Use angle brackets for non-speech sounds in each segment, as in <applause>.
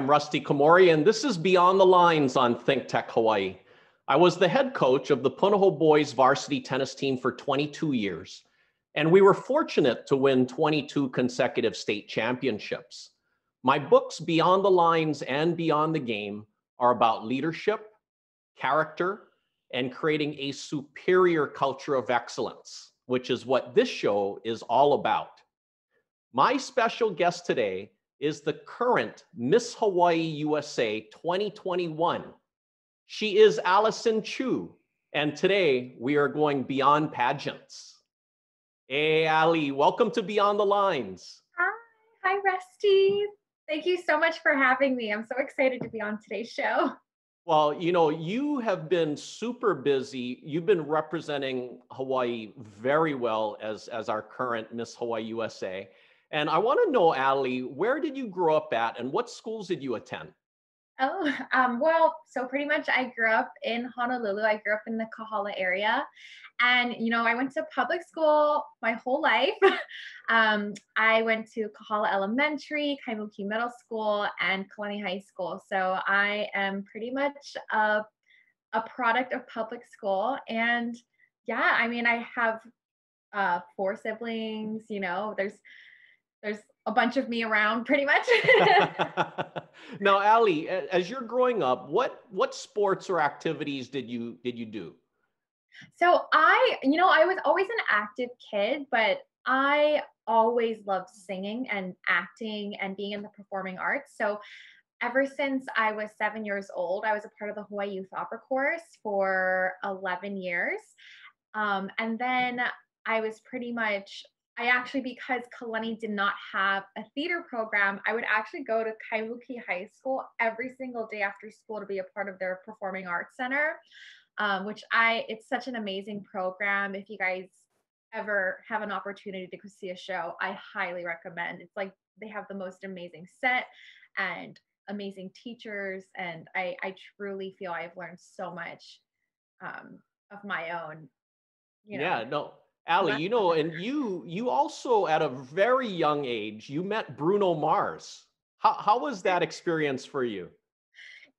I'm Rusty Komori, and this is Beyond the Lines on Think Tech Hawaii. I was the head coach of the Punahou Boys varsity tennis team for 22 years, and we were fortunate to win 22 consecutive state championships. My books, Beyond the Lines and Beyond the Game, are about leadership, character, and creating a superior culture of excellence, which is what this show is all about. My special guest today is the current Miss Hawaii USA 2021. She is Allison Chu, and today we are going beyond pageants. Hey, Ali, welcome to Beyond the Lines. Hi, hi, Rusty. Thank you so much for having me. I'm so excited to be on today's show. Well, you know, you have been super busy. You've been representing Hawaii very well as, as our current Miss Hawaii USA. And I want to know, Ali, where did you grow up at and what schools did you attend? Oh, <laughs> um, well, so pretty much I grew up in Honolulu. I grew up in the Kahala area. And, you know, I went to public school my whole life. <laughs> um, I went to Kahala Elementary, Kaimuki Middle School, and Kalani High School. So I am pretty much a, a product of public school. And yeah, I mean, I have uh, four siblings, you know, there's there's a bunch of me around pretty much. <laughs> now, <laughs> Ali, as you're growing up, what what sports or activities did you did you do? So I, you know, I was always an active kid, but I always loved singing and acting and being in the performing arts. So ever since I was seven years old, I was a part of the Hawaii Youth Opera Chorus for 11 years. Um, and then I was pretty much I actually, because Kalani did not have a theater program, I would actually go to Kaimuki High School every single day after school to be a part of their performing arts center, um, which I, it's such an amazing program. If you guys ever have an opportunity to go see a show, I highly recommend. It's like they have the most amazing set and amazing teachers. And I, I truly feel I've learned so much um, of my own. You know, yeah, no, Ali, you know, and you you also at a very young age you met Bruno Mars. How how was that experience for you?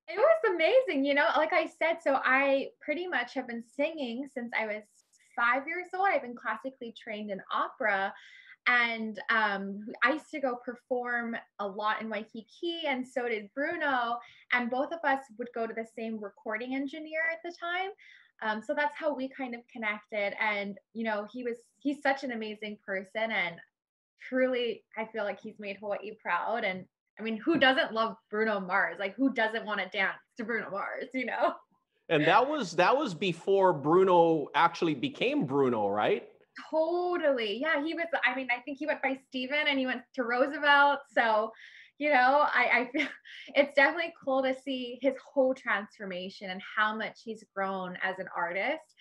It was amazing, you know. Like I said, so I pretty much have been singing since I was five years old. I've been classically trained in opera, and um, I used to go perform a lot in Waikiki, and so did Bruno. And both of us would go to the same recording engineer at the time. Um, so that's how we kind of connected. And, you know, he was, he's such an amazing person. And truly, I feel like he's made Hawaii proud. And I mean, who doesn't love Bruno Mars? Like, who doesn't want to dance to Bruno Mars, you know? <laughs> And that was that was before Bruno actually became Bruno, right? Totally. Yeah, he was. I mean, I think he went by Steven and he went to Roosevelt. So you know, I, I feel <laughs> it's definitely cool to see his whole transformation and how much he's grown as an artist.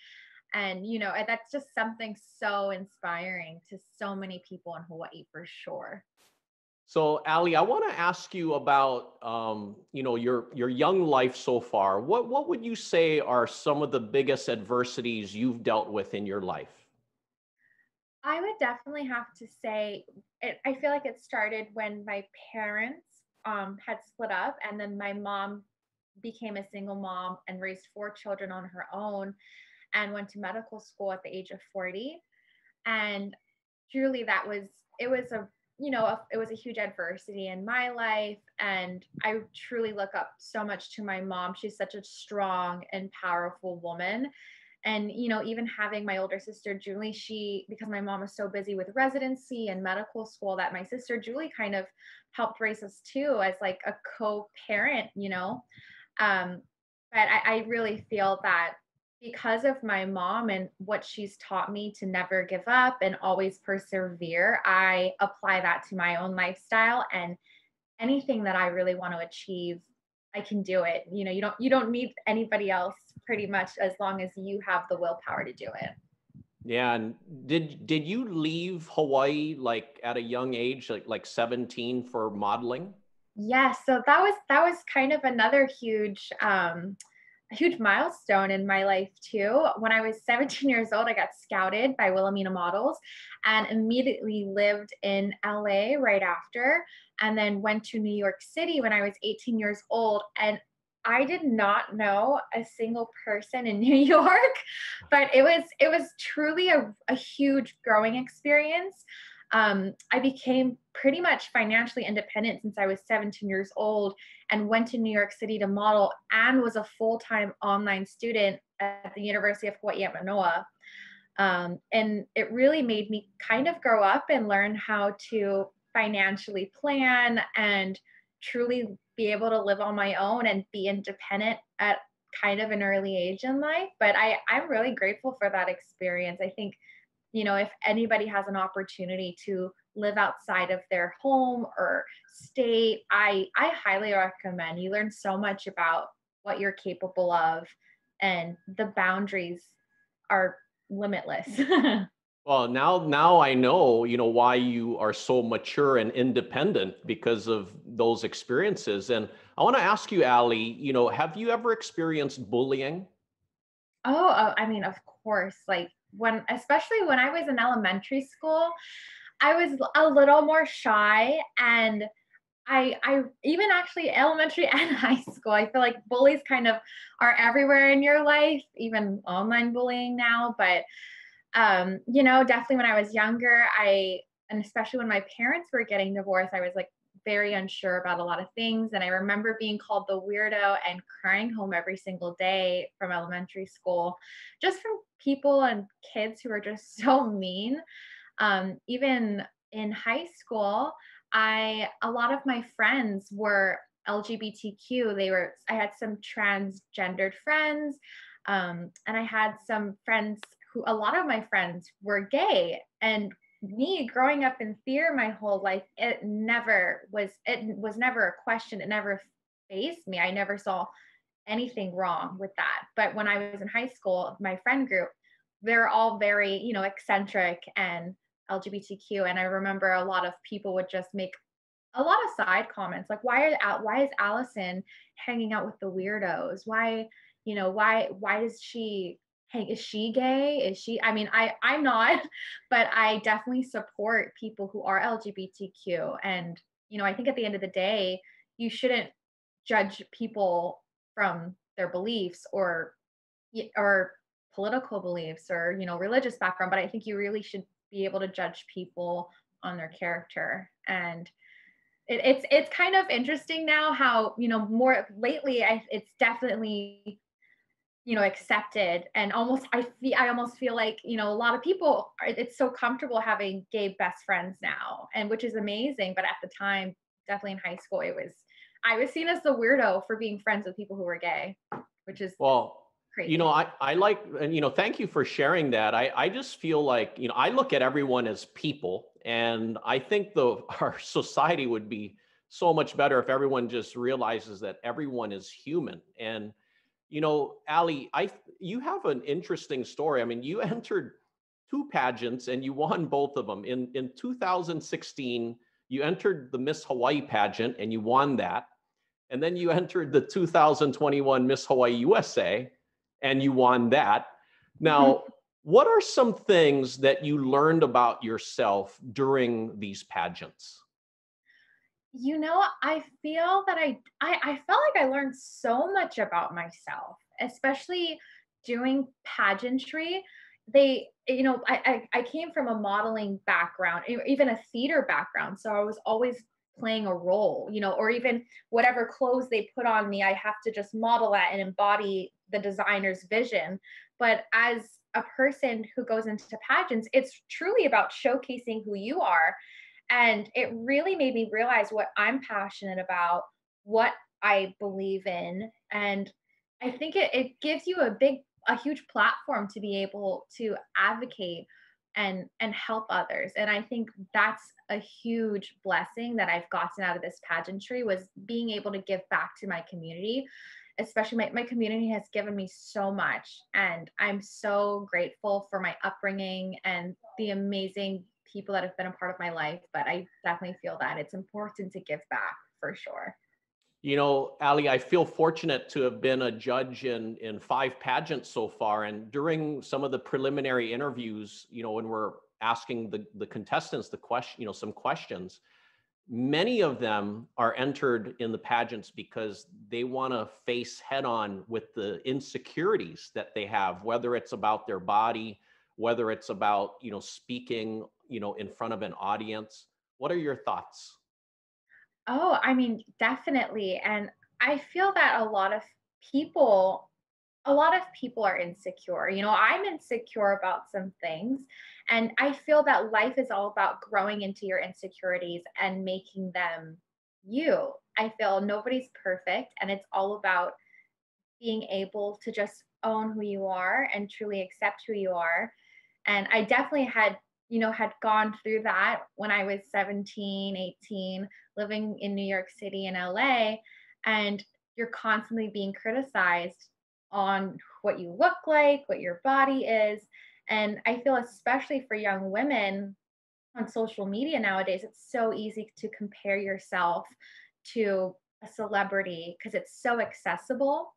And, you know, that's just something so inspiring to so many people in Hawaii for sure. So, Ali, I want to ask you about, um, you know, your your young life so far. What what would you say are some of the biggest adversities you've dealt with in your life? I would definitely have to say it, I feel like it started when my parents um, had split up, and then my mom became a single mom and raised four children on her own and went to medical school at the age of 40 and truly that was it was a you know it was a huge adversity in my life and i truly look up so much to my mom. She's such a strong and powerful woman and you know even having my older sister julie she because my mom was so busy with residency and medical school that my sister julie kind of helped raise us too as like a co-parent you know um, but I, I really feel that because of my mom and what she's taught me to never give up and always persevere i apply that to my own lifestyle and anything that i really want to achieve I can do it. You know, you don't you don't need anybody else pretty much as long as you have the willpower to do it. Yeah, and did did you leave Hawaii like at a young age, like like 17 for modeling? Yes, so that was that was kind of another huge um a huge milestone in my life too. When I was 17 years old, I got scouted by Wilhelmina Models and immediately lived in LA right after, and then went to New York City when I was 18 years old. And I did not know a single person in <laughs> New York, but it was it was truly a, a huge growing experience. Um, I became pretty much financially independent since I was 17 years old and went to New York City to model and was a full time online student at the University of Hawaii at Manoa. Um, and it really made me kind of grow up and learn how to financially plan and truly be able to live on my own and be independent at kind of an early age in life. But I, I'm really grateful for that experience. I think, you know, if anybody has an opportunity to live outside of their home or state, I, I highly recommend. You learn so much about what you're capable of, and the boundaries are limitless. <laughs> Well, now now I know, you know, why you are so mature and independent because of those experiences. And I want to ask you, Ali, you know, have you ever experienced bullying? Oh, uh, I mean, of course. Like when, especially when I was in elementary school, I was a little more shy and I I even actually elementary <laughs> and high school, I feel like bullies kind of are everywhere in your life, even online bullying now, but um, you know, definitely when I was younger, I, and especially when my parents were getting divorced, I was like very unsure about a lot of things. And I remember being called the weirdo and crying home every single day from elementary school, just from people and kids who were just <laughs> so mean. Um, even in high school, I, a lot of my friends were LGBTQ. They were, I had some transgendered friends. Um, and I had some friends who a lot of my friends were gay. And me growing up in fear my whole life it never was it was never a question. It never faced me. I never saw anything wrong with that. But when i was in high school my friend group they're all very you know eccentric and lgbtq and i remember a lot of people would just make a lot of side comments like why are why is allison hanging out with the weirdos? Why you know why why does she hey is she gay? Is she i mean i i'm not <laughs> but i definitely support people who are lgbtq and you know i think at the end of the day you shouldn't judge people from their beliefs or or political beliefs or you know religious background but i think you really should be able to judge people on their character. And it, it's it's kind of interesting now how you know more lately I, it's definitely you know accepted and almost i feel i almost feel like you know a lot of people are, it's so comfortable having gay best friends now and which is amazing but at the time definitely in high school it was i was seen as the weirdo for being friends with people who were gay which is well crazy. you know i i like and you know thank you for sharing that i i just feel like you know i look at everyone as people and i think the <laughs> our society would be so much better if everyone just realizes that everyone is human and you know, Ali, I you have an interesting story. I mean, you <laughs> entered two pageants and you won both of them. In in 2016, you entered the Miss Hawaii pageant and you won that. And then you <laughs> entered the 2021 Miss Hawaii USA and you won that. Now, mm-hmm. what are some things that you learned about yourself during these pageants? You know i feel that I, I i felt like i learned so much about myself especially doing pageantry. They you know I, I i came from a modeling background even a theater background so i was always playing a role you know or even whatever clothes they put on me i have to just model that and embody the designer's vision. But as a person who goes into pageants it's truly about showcasing who you are and it really made me realize what I'm passionate about, what I believe in. And I think it, it gives you a big, a huge platform to be able to advocate and and help others and i think that's a huge blessing that i've gotten out of this pageantry was being able to give back to my community especially my, my community has given me so much and i'm so grateful for my upbringing and the amazing people that have been a part of my life, but I definitely feel that it's important to give back for sure. You know, Ali, I feel fortunate to have been a judge in in five pageants so far. And during some of the preliminary interviews, you know, when we're asking the, the contestants the question, you know, some questions, many of them are entered in the pageants because they want to face head on with the insecurities that they have, whether it's about their body, whether it's about, you know, speaking, you know, in front of an audience. What are your thoughts? Oh, I mean, definitely. And I feel that a lot of people, a lot of people are insecure. You know, I'm insecure about some things. And I feel that life is all about growing into your insecurities and making them you. I feel nobody's perfect. And it's all about being able to just own who you are and truly accept who you are. And I definitely had you know, had gone through that when I was 17, 18, living in New York City and LA. And you're constantly being criticized on what you look like, what your body is. And I feel, especially for young women on social media nowadays, it's so easy to compare yourself to a celebrity because it's so accessible.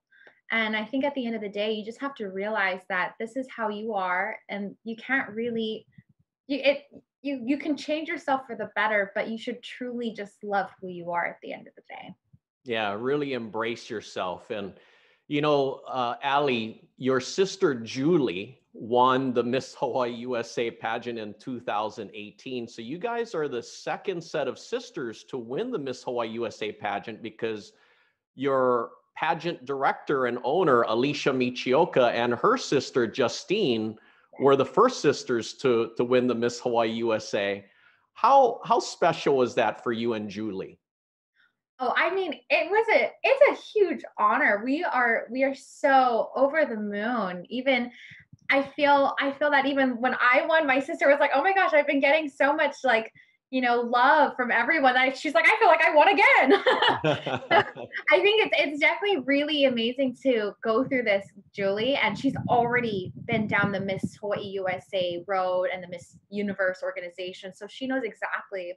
And I think at the end of the day, you just have to realize that this is how you are, and you can't really you it you you can change yourself for the better, but you should truly just love who you are at the end of the day. Yeah, really embrace yourself. And you know, uh, Ali, your sister Julie won the Miss Hawaii USA pageant in 2018. So you guys are the second set of sisters to win the Miss Hawaii USA pageant because your pageant director and owner, Alicia Michioka, and her sister Justine were the first sisters to to win the Miss Hawaii USA. How how special was that for you and Julie? Oh, I mean, it was a it's a huge honor. We are we are so over the moon. Even I feel I feel that even when I won, my sister was like, "Oh my gosh, I've been getting so much like you know, love from everyone. I, she's like, I feel like I won again. <laughs> I think it's it's definitely really amazing to go through this, Julie. And she's already been down the Miss Hawaii USA road and the Miss Universe organization, so she knows exactly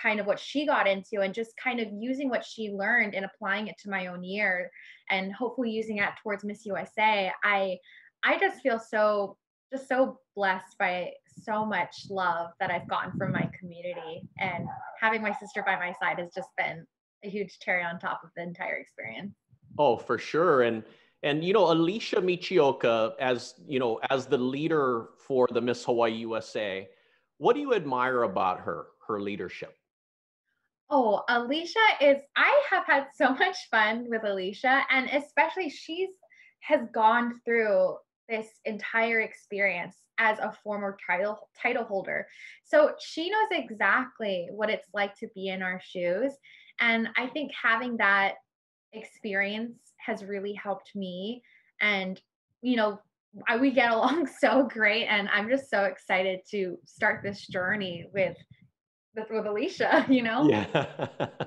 kind of what she got into and just kind of using what she learned and applying it to my own year and hopefully using that towards Miss USA. I I just feel so just so blessed by so much love that I've gotten from my community. And having my sister by my side has just been a huge cherry on top of the entire experience. Oh, for sure. And and you know, Alicia Michioka, as you know, as the leader for the Miss Hawaii USA, what do you admire about her, her leadership? Oh, Alicia is I have had so much fun with Alicia and especially she's has gone through this entire experience as a former title title holder. So she knows exactly what it's like to be in our shoes and I think having that experience has really helped me and you know I, we get <laughs> along so great and I'm just so excited to start this journey with with, with Alicia, <laughs> you know? Yeah.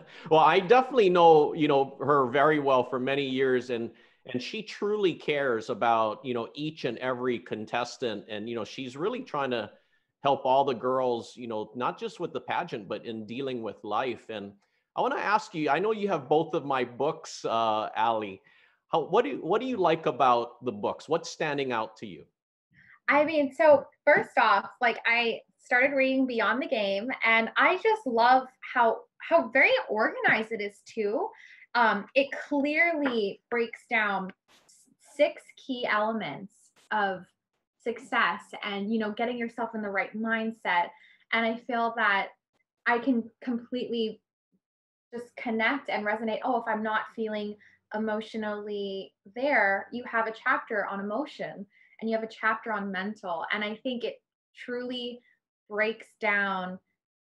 <laughs> well, I definitely know, you know, her very well for many years and and she truly cares about you know each and every contestant and you know she's really trying to help all the girls you know not just with the pageant but in dealing with life and i want to ask you i know you have both of my books uh ali how what do you what do you like about the books? What's standing out to you? I mean so first off like i started reading beyond the game and i just love how how very organized it is too um, it clearly breaks down six key elements of success and you know getting yourself in the right mindset. And i feel that i can completely just connect and resonate oh if i'm not feeling emotionally there you have a chapter on emotion and you have a chapter on mental. And i think it truly breaks down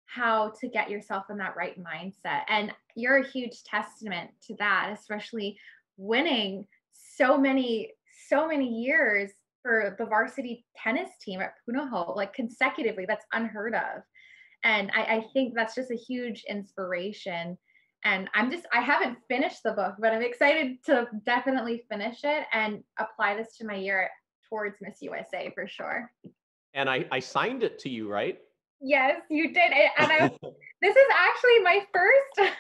how to get yourself in that right mindset. And you're a huge testament to that, especially winning so many, so many years for the varsity tennis team at Punahou, like consecutively. That's unheard of. And I, I think that's just a huge inspiration. And I'm just, I haven't finished the book, but I'm excited to definitely finish it and apply this to my year towards Miss USA for sure. And I, I signed it to you, right? Yes, you did. it. And I, <laughs> this is actually my first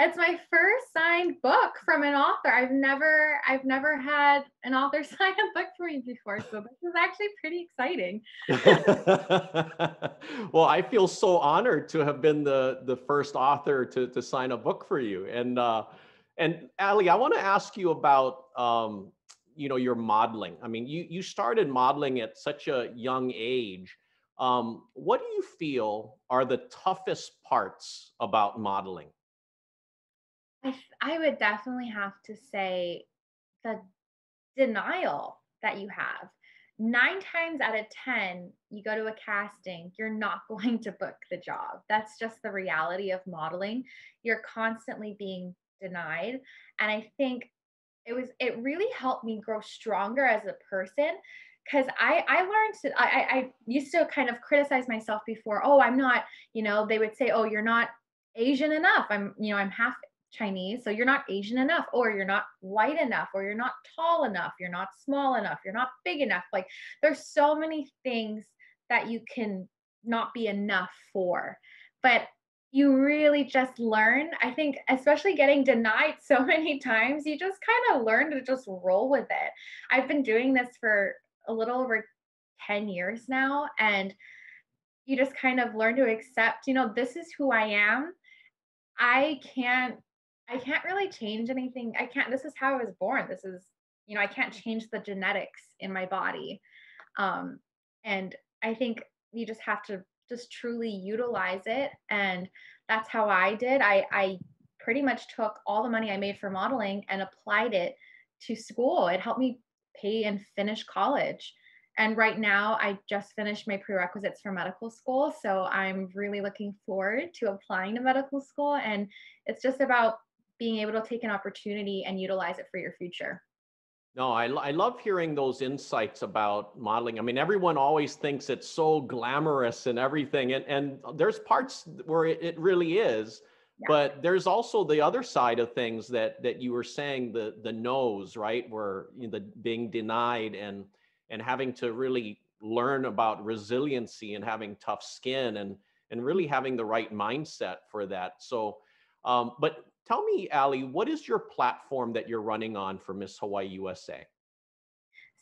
it's my first signed book from an author. I've never I've never had an author <laughs> sign a book for me before, so this is actually pretty exciting. <laughs> well, I feel so honored to have been the the first author to to sign a book for you. And uh, and Ali, I want to ask you about um, you know your modeling. I mean, you you started modeling at such a young age. Um, what do you feel are the toughest parts about modeling? I, I would definitely have to say the denial that you have. Nine times out of 10, you go to a casting, you're not <laughs> going to book the job. That's just the reality of modeling. You're constantly being denied. And I think it was, it really helped me grow stronger as a person because I I learned to I I used to kind of criticize myself before. Oh, I'm not. You know, they would say, oh, you're not Asian enough. I'm you know I'm half Chinese, so you're not Asian enough, or you're not white enough, or you're not tall enough, you're not small enough, you're not big enough. Like there's so many things that you can not be enough for. But you really just learn. I think, especially getting denied <laughs> so many times, you just kind of learn to just roll with it. I've been doing this for a little over 10 years now, and you just kind of learn to accept, you know, this is who I am. I can't I can't really change anything. I can't, this is how I was born. This is, you know, I can't change the genetics in my body. Um, and I think you just have to just truly utilize it. And that's how I did. I, I pretty much took all the money I made for modeling and applied it to school. It helped me pay and finish college. And right now, I just finished my prerequisites for medical school. So I'm really looking forward to applying to medical school. And it's just about being able to take an opportunity and utilize it for your future. No, I, I love hearing those insights about modeling. I mean, everyone always thinks it's so glamorous and everything, and, and there's parts where it, it really is. But there's also the other side of things that that you were saying the the no's right, where you know, the being denied and and having to really learn about resiliency and having tough skin and and really having the right mindset for that. So, um, but Tell me, Ali, what is your platform that you're running on for Miss Hawaii USA?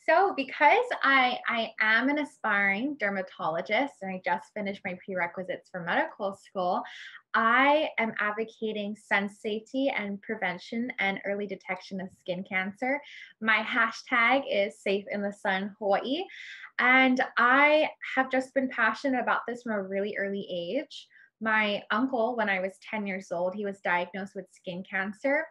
So, because I, I am an aspiring dermatologist and I just finished my prerequisites for medical school, I am advocating sun safety and prevention and early detection of skin cancer. My hashtag is Safe in the Sun Hawaii. And I have just been passionate about this from a really early age my uncle, when I was 10 years old, he was diagnosed with skin cancer.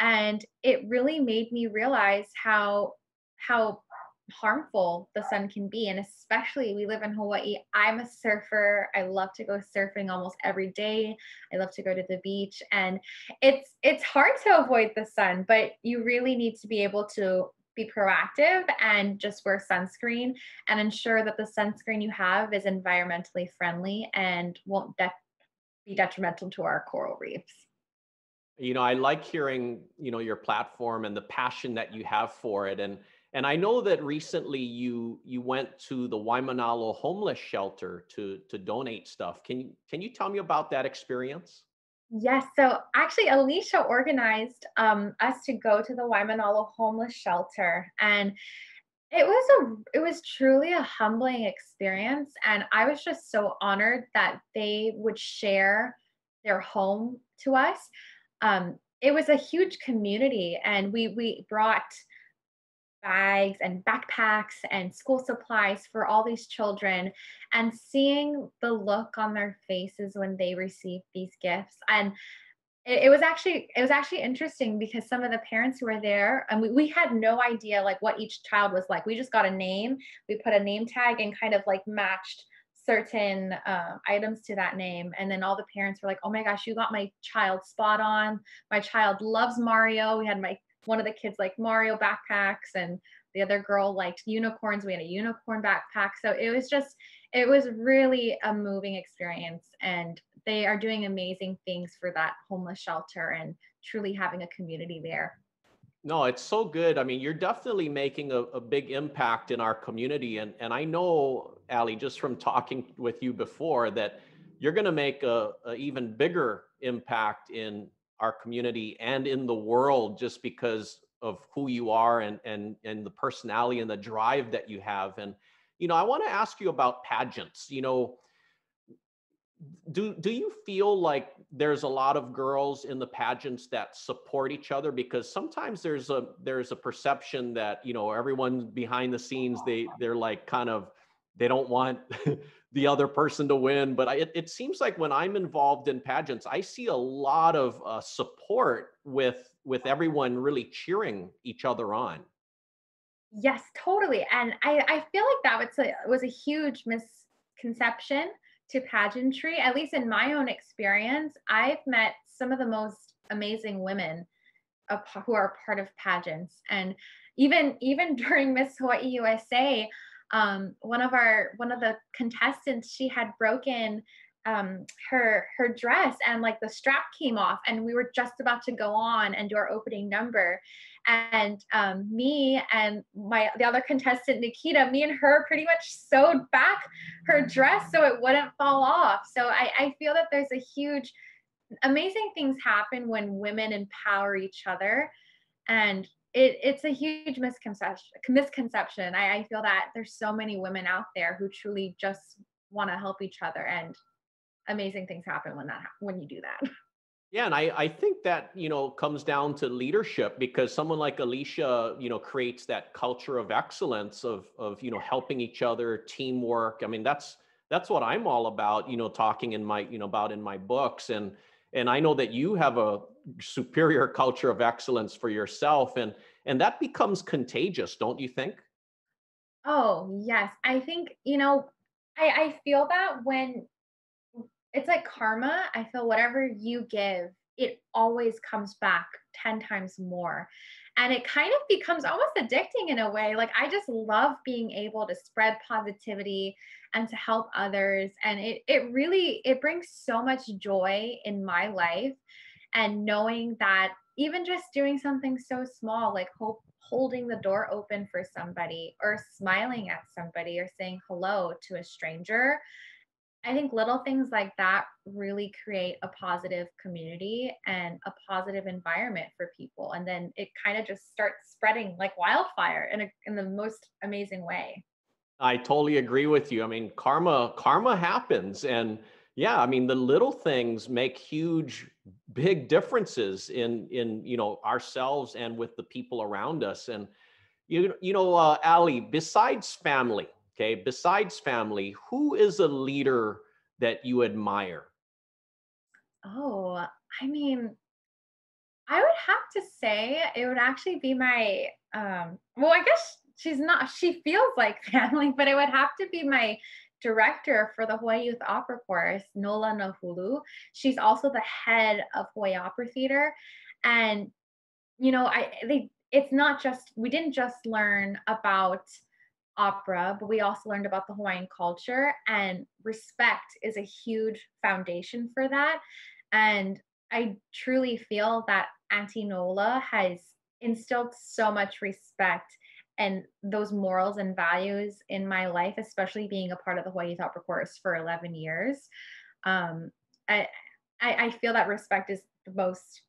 And it really made me realize how, how harmful the sun can be. And especially we live in Hawaii. I'm a surfer. I love to go surfing almost every day. I love to go to the beach. And it's it's hard to avoid the sun, but you really need to be able to be proactive and just wear sunscreen and ensure that the sunscreen you have is environmentally friendly and won't de- be detrimental to our coral reefs. You know, I like hearing, you know, your platform and the passion that you have for it. And and I know that recently you you went to the Waimanalo homeless shelter to to donate stuff. Can you can you tell me about that experience? Yes. So actually, Alicia organized um, us to go to the Waimanalo homeless shelter, and it was a it was truly a humbling experience and I was just so honored that they would share their home to us. Um, it was a huge community and we we brought bags and backpacks and school supplies for all these children and seeing the look on their faces when they received these gifts. And it, was actually it was actually interesting because some of the parents who were there and we, we had no idea like what each child was like. We just got a name we put a name tag and kind of like matched certain uh, items to that name. And then all the parents were like oh my gosh you got my child spot on. My child loves mario. We had my one of the kids like mario backpacks and the other girl liked unicorns we had a unicorn backpack so it was just it was really a moving experience and they are doing amazing things for that homeless shelter and truly having a community there. No, it's so good. I mean, you're definitely making a, a big impact in our community. And, and I know, Ali, just from talking with you before, that you're going to make a, a, even bigger impact in our community and in the world just because of who you are and and and the personality and the drive that you have. And you know i want to ask you about pageants you know do do you feel like there's a lot of girls in the pageants that support each other? Because sometimes there's a there's a perception that you know everyone behind the scenes they they're like kind of they don't want <laughs> the other person to win but I, it, it seems like when i'm involved in pageants i see a lot of uh, support with with everyone really cheering each other on yes totally and i i feel like that was a was a huge misconception to pageantry, at least in my own experience, I've met some of the most amazing women who are part of pageants. And even even <laughs> during Miss Hawaii USA, um, one of our one of the contestants, she had broken um, her her dress and like the strap came off and we were just about to go on and do our opening number. And um, me and my the other contestant nikita me and her pretty much sewed back her dress so it wouldn't fall off. So i, I feel that there's a huge amazing things happen when women empower each other. And it, it's a huge misconception misconception I, I feel that there's so many women out there who truly just want to help each other and amazing things happen when that when you do that. <laughs> Yeah, and I, I think that you know comes down to leadership because someone like Alicia, you know, creates that culture of excellence of of you know helping each other, teamwork. I mean, that's that's what I'm all about, you know, talking in my you know about in my books and and I know that you have a superior culture of excellence for yourself and and that becomes contagious, don't you think? Oh, yes. I think, you know, I I feel that when it's like karma. I feel whatever you give, it always comes back 10 times more. And it kind of becomes almost addicting in a way. Like I just love being able to spread positivity and to help others. And it it really it brings so much joy in my life. And knowing that even just doing something so small, like hope holding the door open for somebody or smiling at somebody or saying hello to a stranger I think little things like that really create a positive community and a positive environment for people. And then it kind of just starts spreading like wildfire in, a, in the most amazing way. I totally agree with you. I mean, karma, karma happens. And yeah, I mean, the little things make huge, big differences in, in, you know, ourselves and with the people around us. And, you, you know, uh, Ali, besides family, Okay, besides family, who is a leader that you admire? Oh, I mean, I would have to say it would actually be my um well, I guess she's not she feels like <laughs> family, but it would have to be my director for the Hawaii Youth Opera Chorus, Nola Nahulu. She's also the head of Hawaii Opera Theater. And you know, I they it's not just we didn't just learn about opera, but we also learned about the Hawaiian culture, and respect is a huge foundation for that. And I truly feel that Auntie Nola has instilled so much respect and those morals and values in my life, especially being a part of the Hawaii Youth Opera Chorus for 11 years. Um, I, I, I feel that respect is the most.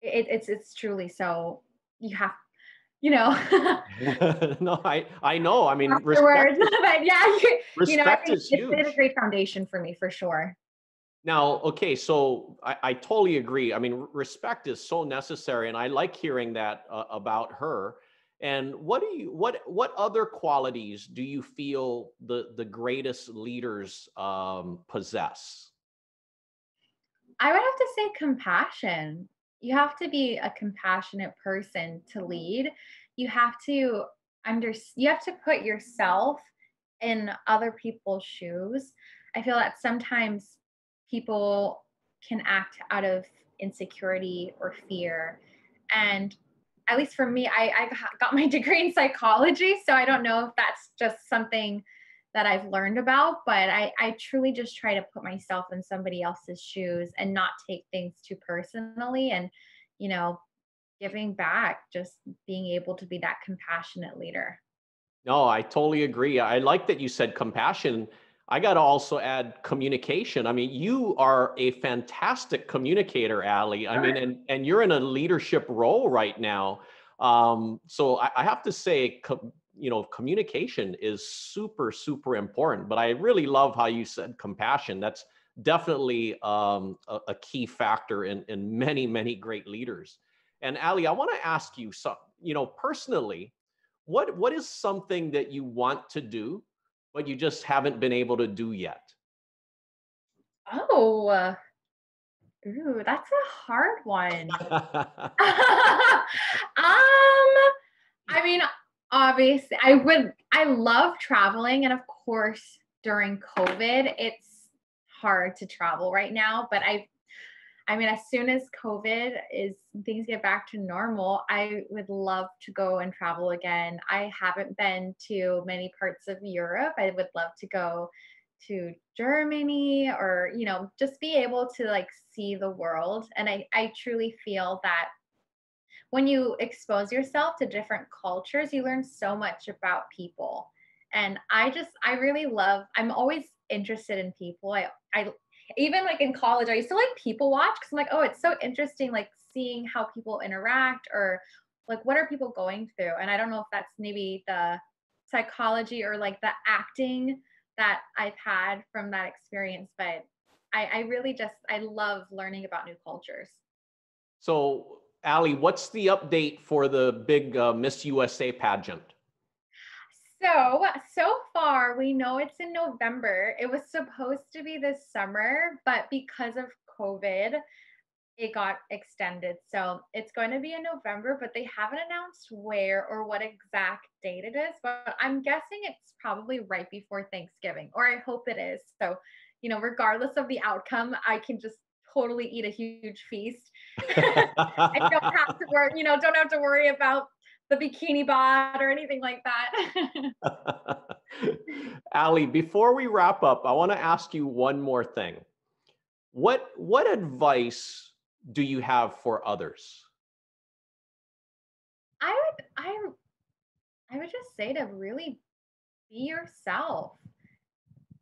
It, it's it's truly so. You have you know. <laughs> <laughs> no, I I know. I mean, <laughs> respect, but yeah, you, you know, I think it's huge. a great foundation for me for sure. Now, okay, so I, I totally agree. I mean, respect is so necessary, and I like hearing that uh, about her. And what do you what what other qualities do you feel the the greatest leaders um, possess? I would have to say compassion you have to be a compassionate person to lead. You have to under you have to put yourself in other people's shoes. I feel that sometimes people can act out of insecurity or fear. And at least for me, I, I got my <laughs> degree in psychology. So I don't know if that's just something that I've learned about, but I, I truly just try to put myself in somebody else's shoes and not take things too personally and, you know, giving back, just being able to be that compassionate leader. No, I totally agree. I like that you said compassion. I got to also add communication. I mean, you are a fantastic communicator, Ali. I mean, and, and you're in a leadership role right now. Um, so I, I, have to say, co- you know, communication is super, super important. But I really love how you said compassion. That's definitely um, a, a, key factor in, in many, many great leaders. And Ali, I want to ask you, so, you know, personally, what what is something that you want to do but you just haven't been able to do yet? Oh, ooh, that's a hard one. <laughs> <laughs> um, I mean, obviously, I would. I love traveling, and of course, during COVID, it's hard to travel right now. But I I mean, as soon as COVID is things get back to normal, I would love to go and travel again. I haven't been to many parts of Europe. I would love to go to Germany or, you know, just be able to like see the world. And I, I truly feel that when you expose yourself to different cultures, you learn so much about people. And I just, I really love, I'm always interested in people. I, I even like in college, I used to like people watch because I'm like, oh, it's so interesting, like seeing how people interact or like what are people going through. And I don't know if that's maybe the psychology or like the acting that I've had from that experience, but I, I really just I love learning about new cultures. So, Ali, what's the update for the big uh, Miss USA pageant? So, so far, we know it's in November. It was supposed to be this summer, but because of COVID, it got extended. So, it's going to be in November, but they haven't announced where or what exact date it is. But I'm guessing it's probably right before Thanksgiving, or I hope it is. So, you know, regardless of the outcome, I can just totally eat a huge feast. <laughs> I don't have to worry, you know, don't have to worry about the bikini bot or anything like that. <laughs> Ali, before we wrap up, I want to ask you one more thing. What what advice do you have for others? I would I I would just say to really be yourself.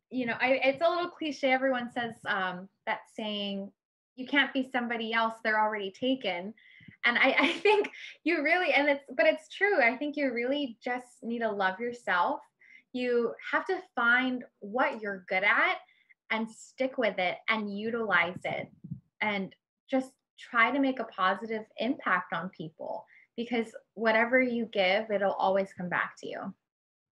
You know, I, it's a little cliche. Everyone says um, that saying, "You can't be somebody else; they're already taken." And I, <laughs> I think you really and it's but it's true i think you really just need to love yourself you have to find what you're good at and stick with it and utilize it and just try to make a positive impact on people because whatever you give it'll always come back to you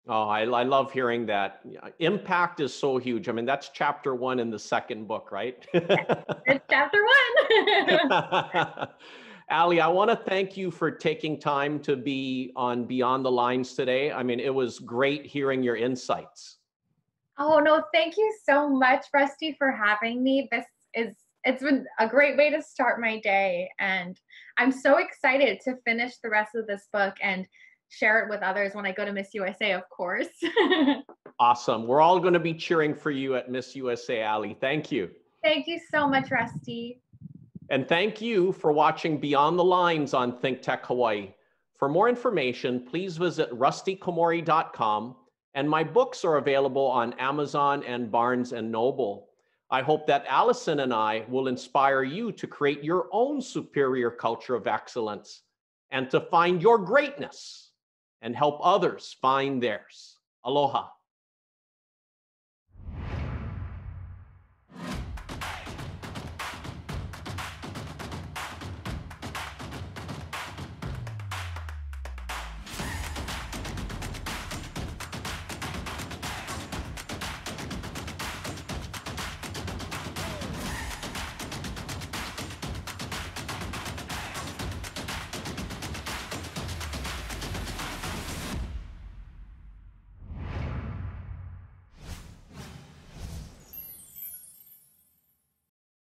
Oh, I, I love hearing that. Impact is so huge. I mean, that's chapter one in the second book, right? it's chapter one. <laughs> <laughs> Ali, I want to thank you for taking time to be on Beyond the Lines today. I mean, it was great hearing your insights. Oh, no, thank you so much, Rusty, for having me. This is it's been a great way to start my day and I'm so excited to finish the rest of this book and share it with others when I go to Miss USA, of course. <laughs> awesome. We're all going to be cheering for you at Miss USA, Ali. Thank you. Thank you so much, Rusty. And thank you for watching Beyond the Lines on ThinkTech Hawaii. For more information, please visit rustykomori.com and my books are available on Amazon and Barnes and Noble. I hope that Allison and I will inspire you to create your own superior culture of excellence and to find your greatness and help others find theirs. Aloha.